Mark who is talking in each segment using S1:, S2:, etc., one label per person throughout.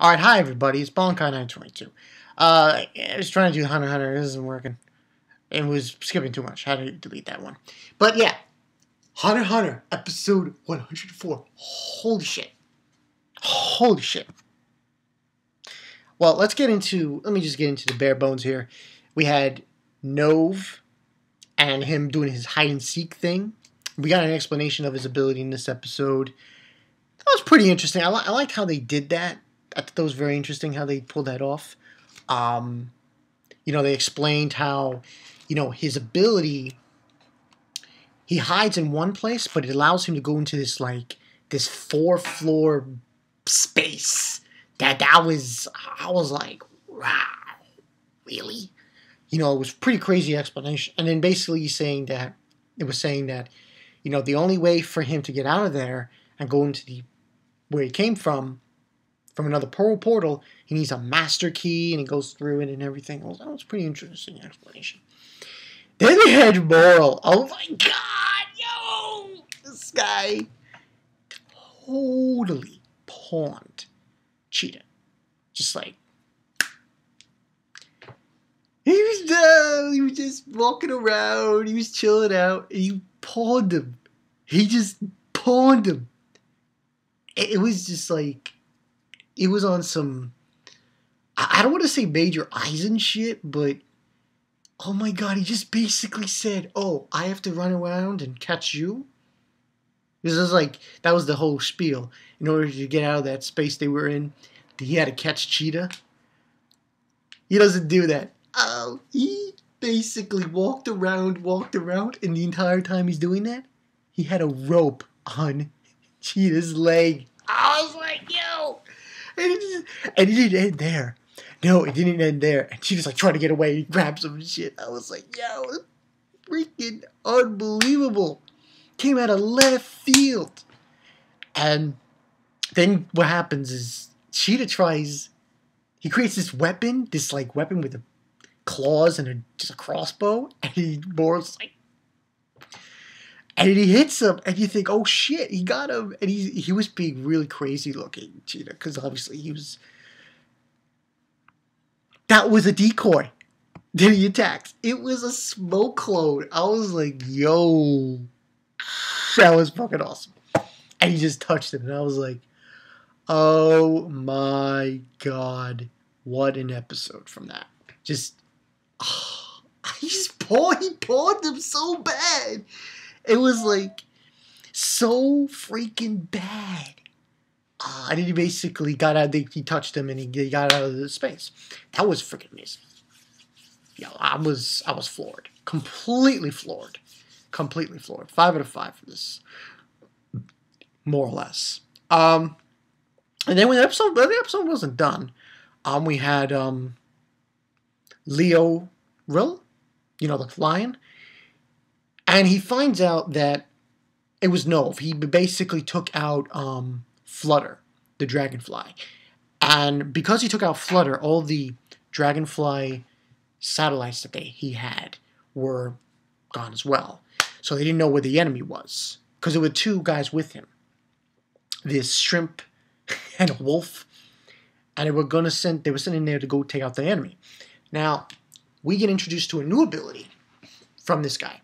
S1: All right, hi everybody. It's Bankai922. Uh, I was trying to do Hunter Hunter. This isn't working. It was skipping too much. How to delete that one? But yeah, Hunter Hunter episode 104. Holy shit! Holy shit! Well, let's get into. Let me just get into the bare bones here. We had Knov and him doing his hide and seek thing. We got an explanation of his ability in this episode. That was pretty interesting. I, li- I liked how they did that. I thought that was very interesting how they pulled that off. Um, you know, they explained how, you know, his ability. He hides in one place, but it allows him to go into this like this four floor space. That that was I was like, wow, really? You know, it was pretty crazy explanation. And then basically saying that it was saying that, you know, the only way for him to get out of there and go into the where he came from, from another pearl portal, he needs a master key and he goes through it and everything. That was pretty interesting explanation. Then we had Morel. Oh my god, yo! This guy totally pawned Cheetu. Just like he was down, he was just walking around, he was chilling out, and he pawned him. He just pawned him. It was just like it was on some I, don't want to say major Eisen shit, but oh my god, he just basically said, Oh, I have to run around and catch you. This is like that was the whole spiel. In order to get out of that space they were in, he had to catch Cheetu. He doesn't do that. Oh, he basically walked around, walked around, and the entire time he's doing that, he had a rope on Cheetu's leg. I was like, yo! And it, and didn't end there. No, it didn't end there. And she just like trying to get away, he grabs him and shit. I was like, yo, freaking unbelievable. Came out of left field. And then what happens is Cheetu tries he creates this weapon, this like weapon with a claws and a, just a crossbow, and he Morel's like, and he hits him, and you think, oh shit, he got him, and he he was being really crazy looking, Cheetu, because obviously he was. That was a decoy. Then he attacks. It was a smoke clone. I was like, yo, that was fucking awesome. And he just touched him, and I was like, oh my god, what an episode from that. Just oh, he's poor. He poured them so bad. It was like so freaking bad. Uh, and he basically got out. He touched him, and he, he got out of the space. That was freaking amazing. Yeah, I was I was floored, completely floored, completely floored. Five out of five for this, more or less. Um, and then when the episode the episode wasn't done, um, we had um, Leo Rill, you know, the lion. And he finds out that it was Knov. He basically took out um, Flutter, the dragonfly. And because he took out Flutter, all the dragonfly satellites that they he had were gone as well. So they didn't know where the enemy was. Because there were two guys with him. This shrimp and a wolf. And they were gonna send they were sending there to go take out the enemy. Now, we get introduced to a new ability from this guy,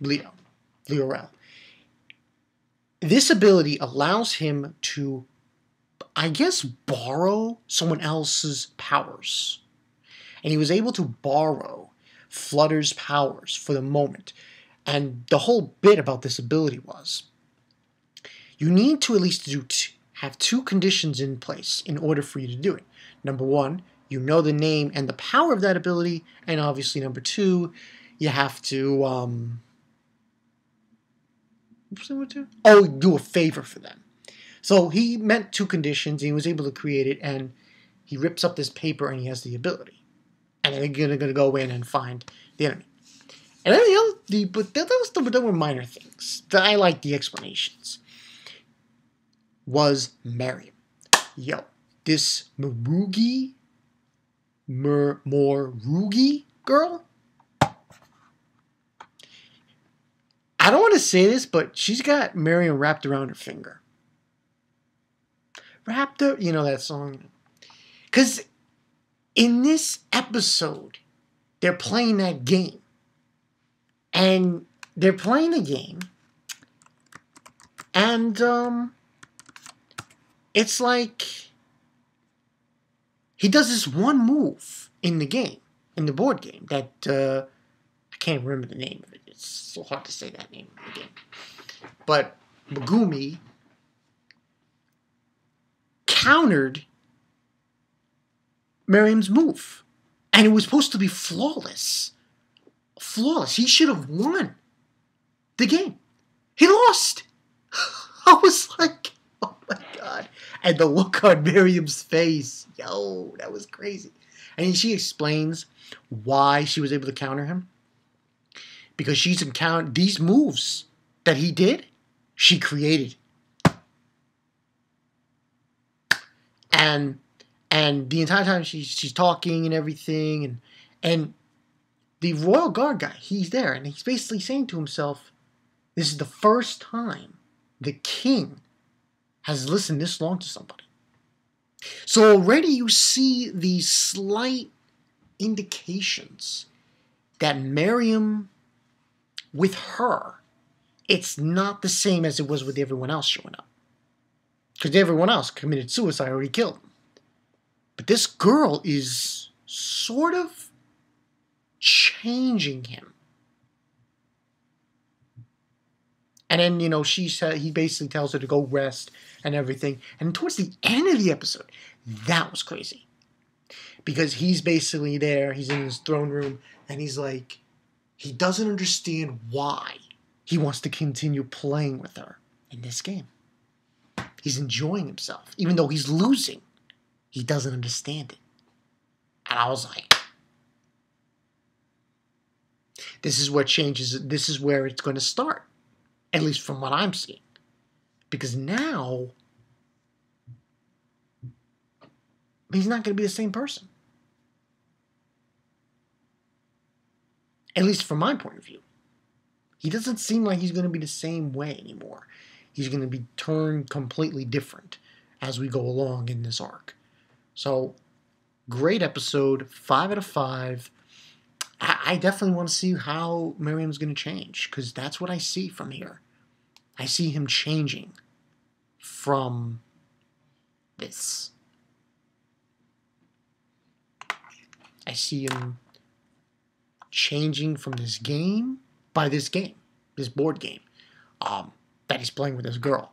S1: Leo, Leo Rel. This ability allows him to, I guess, borrow someone else's powers. And he was able to borrow Flutter's powers for the moment. And the whole bit about this ability was you need to at least do have two conditions in place in order for you to do it. Number one, you know the name and the power of that ability, and obviously number two, you have to um, oh do a favor for them. So he meant two conditions. And he was able to create it, and he rips up this paper, and he has the ability, and then they're gonna, gonna go in and find the enemy. And then the other, the but those those were minor things. That I like the explanations. Was Meruem? Yo, this Marugi Mer, more Rugi girl. I don't want to say this, but she's got Meruem wrapped around her finger. Wrapped up, you know that song. Because in this episode, they're playing that game. And they're playing the game. And um it's like he does this one move in the game, in the board game, that uh can't remember the name of it. It's so hard to say that name again. But Megumi countered Meruem's move. And it was supposed to be flawless. Flawless. He should have won the game. He lost. I was like, oh my God. And the look on Meruem's face, yo, that was crazy. And she explains why she was able to counter him. Because she's encountered these moves that he did, she created. And and the entire time she's she's talking and everything and and the royal guard guy he's there and he's basically saying to himself this is the first time the king has listened this long to somebody so already you see these slight indications that Meruem with her it's not the same as it was with everyone else showing up because everyone else committed suicide already killed them but this girl is sort of changing him. And then, you know, she said he basically tells her to go rest and everything. And towards the end of the episode, that was crazy. Because he's basically there, he's in his throne room, and he's like, he doesn't understand why he wants to continue playing with her in this game. He's enjoying himself, even though he's losing. He doesn't understand it. And I was like, this is where changes, this is where it's going to start, at least from what I'm seeing. Because now, he's not going to be the same person. At least from my point of view. He doesn't seem like he's going to be the same way anymore. He's going to be turned completely different as we go along in this arc. So, great episode, five out of five. I, I definitely want to see how Meruem's going to change because that's what I see from here. I see him changing from this. I see him changing from this game by this game, this board game um, that he's playing with this girl.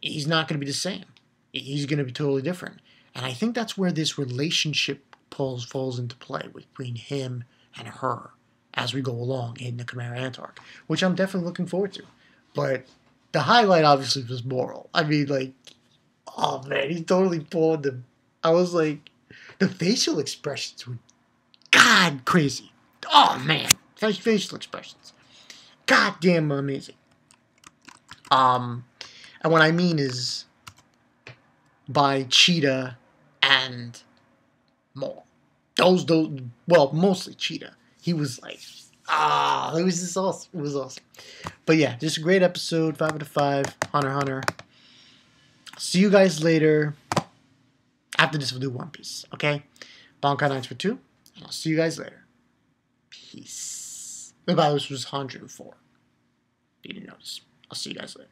S1: He's not going to be the same. He's going to be totally different. And I think that's where this relationship pulls falls into play between him and her as we go along in the Chimera Ant arc, which I'm definitely looking forward to. But the highlight obviously was Morel. I mean, like, oh man, he totally pulled the. I was like, the facial expressions were god crazy. Oh man, facial expressions, goddamn amazing. Um, and what I mean is by Cheetu and more. Those, those, well, mostly Cheetu. He was like, ah, it was just awesome. It was awesome. But yeah, just a great episode. Five out of five. Hunter Hunter. See you guys later. After this, we'll do One Piece. Okay. Bankai Nights for two. I'll see you guys later. Peace. By this was 104. You didn't notice. I'll see you guys later.